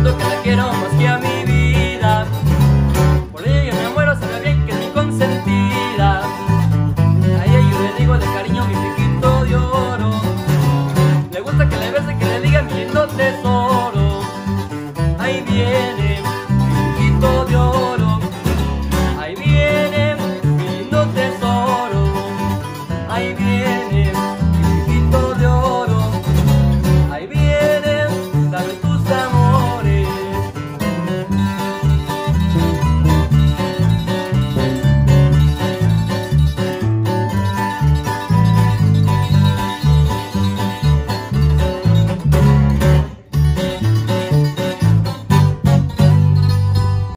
siento que la quiero más que a mi vida. Por ella me muero, sabe bien que es consentida. A ella yo le digo de cariño mi piquito de oro. Le gusta que le bese, que le diga mi lindo tesoro. Ay, bien.